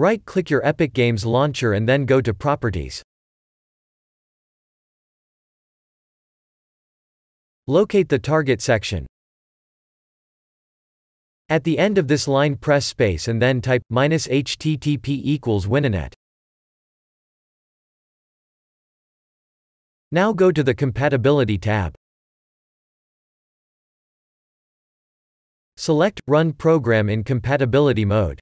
Right-click your Epic Games launcher and then go to Properties. Locate the target section. At the end of this line press space and then type "-http equals wininet. Now go to the Compatibility tab. Select Run Program in compatibility mode.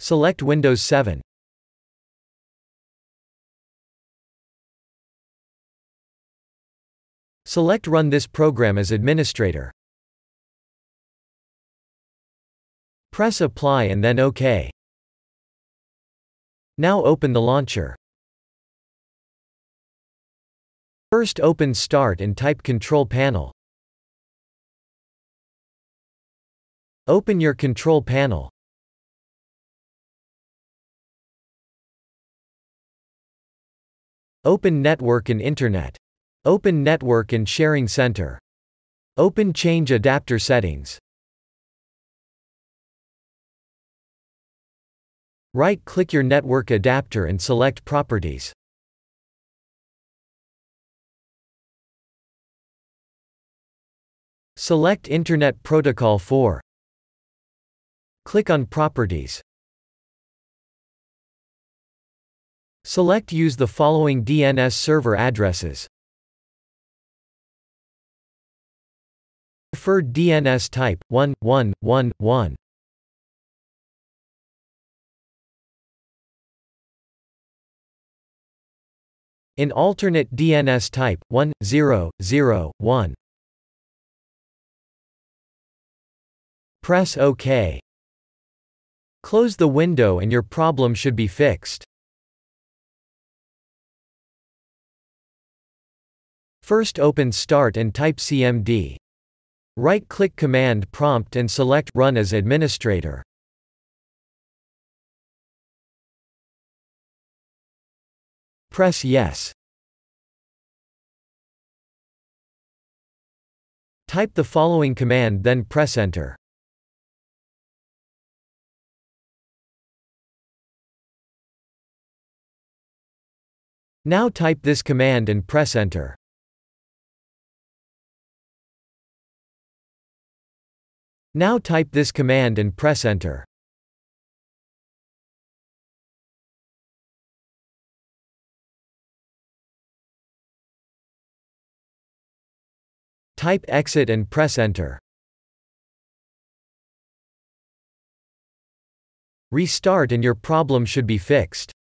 Select Windows 7. Select Run this program as administrator. Press Apply and then OK. Now open the launcher. First open Start and type Control Panel. Open your Control Panel. Open Network and Internet. Open Network and Sharing Center. Open Change Adapter Settings. Right-click your network adapter and select Properties. Select Internet Protocol 4. Click on Properties. Select Use the following DNS server addresses. Preferred DNS type 1111. In alternate DNS type 1001. Press OK. Close the window and your problem should be fixed. First open Start and type CMD. Right-click Command Prompt and select Run as administrator. Press Yes. Type the following command then press Enter. Now type this command and press Enter. Now type this command and press Enter. Type exit and press Enter. Restart and your problem should be fixed.